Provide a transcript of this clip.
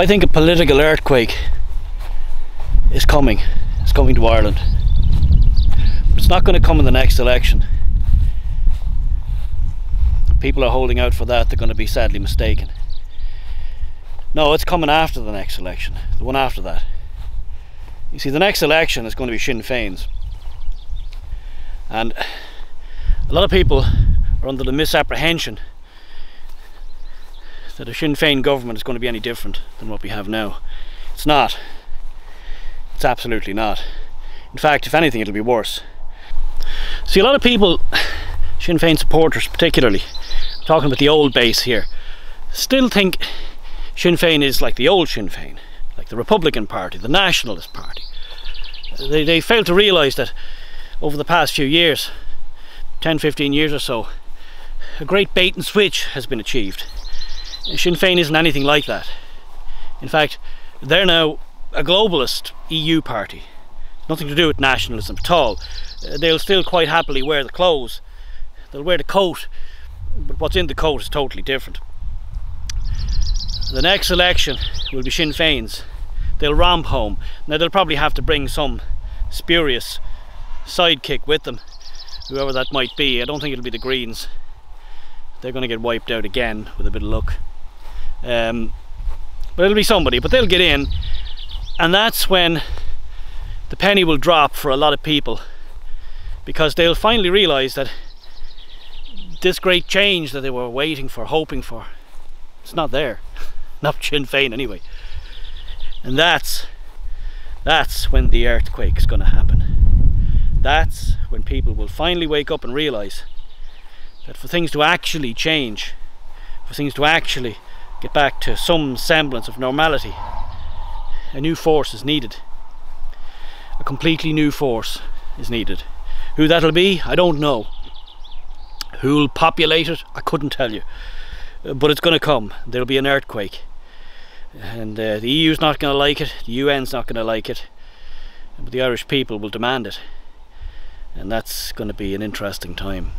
I think a political earthquake is coming. It's coming to Ireland. But it's not going to come in the next election. People are holding out for that. They're going to be sadly mistaken. No, it's coming after the next election. The one after that. You see, the next election is going to be Sinn Féin's. And a lot of people are under the misapprehension that a Sinn Féin government is going to be any different than what we have now. It's not. It's absolutely not. In fact, if anything, it'll be worse. See, a lot of people, Sinn Féin supporters particularly, talking about the old base here, still think Sinn Féin is like the old Sinn Féin, like the Republican Party, the Nationalist Party. They, they fail to realise that over the past few years, 10 15 years or so, a great bait and switch has been achieved. Sinn Féin isn't anything like that. In fact, they're now a globalist EU party. Nothing to do with nationalism at all. Uh, they'll still quite happily wear the clothes. They'll wear the coat, but what's in the coat is totally different. The next election will be Sinn Féin's. They'll romp home. Now they'll probably have to bring some spurious sidekick with them, whoever that might be. I don't think it'll be the Greens. They're going to get wiped out again with a bit of luck. Um, but it'll be somebody, but they'll get in, and that's when the penny will drop for a lot of people because they'll finally realize that this great change that they were waiting for, hoping for, it's not there. not Sinn Féin anyway. And that's that's when the earthquake is going to happen. That's when people will finally wake up and realize that for things to actually change, for things to actually get back to some semblance of normality, a new force is needed. A completely new force is needed. Who that'll be, I don't know. Who'll populate it, I couldn't tell you. But it's going to come. There'll be an earthquake. And uh, the EU's not going to like it, the UN's not going to like it, but the Irish people will demand it. And that's going to be an interesting time.